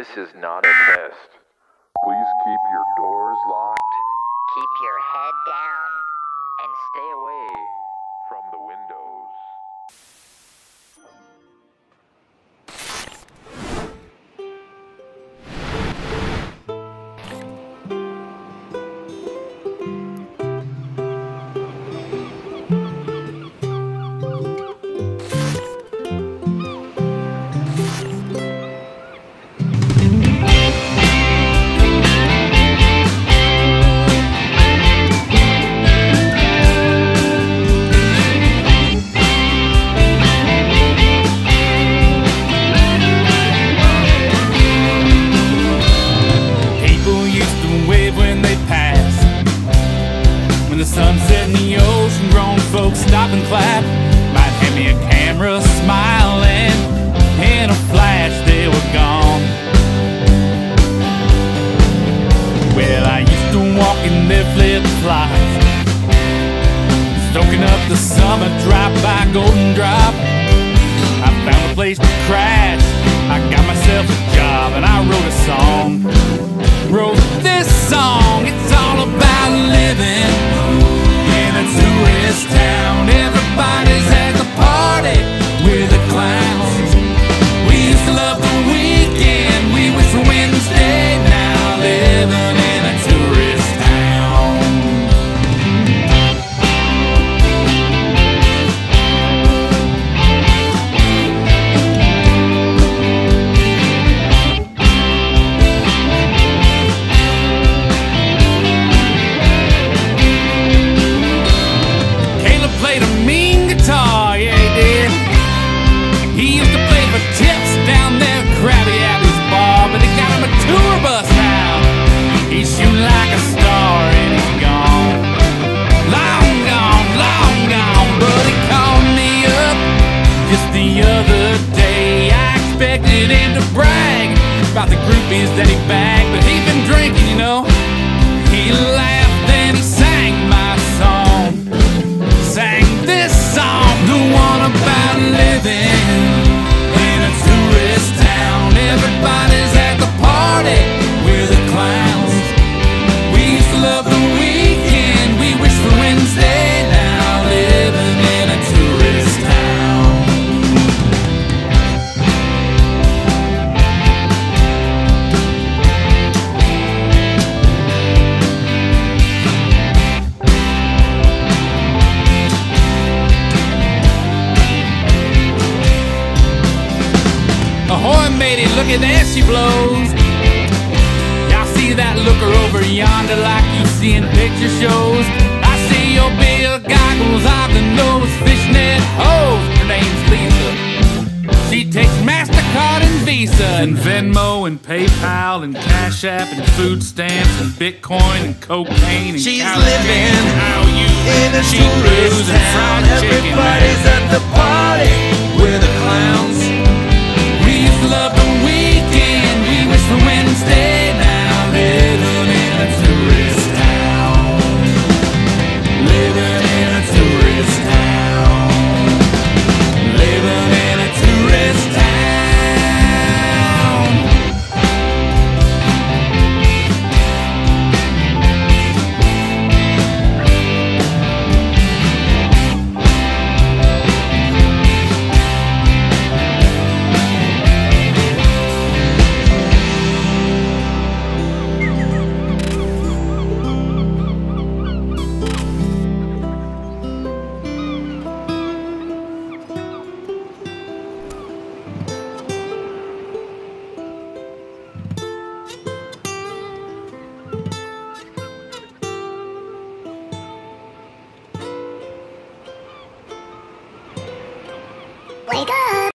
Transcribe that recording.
This is not a test. Please keep your doors locked. Keep your head down and stay away. Away from the windows. Stop and clap. Might hand me a camera, smiling. In a flash, they were gone. Well, I used to walk in their flip flops, soaking up the summer drop by Golden Drop. I found a place to crash. I got myself a job expected him to brag about the groupies that he bagged, but he'd been drinking, you know. He laughed Matey, look at there she blows. Y'all see that looker over yonder like you see in picture shows? I see your big goggles, I've the nose, fishnet hose. Her name's Lisa. She takes MasterCard and Visa and Venmo and PayPal and Cash App and food stamps and Bitcoin and cocaine and She's living how you in a cheap tourist town. Everybody's at the party Wake up!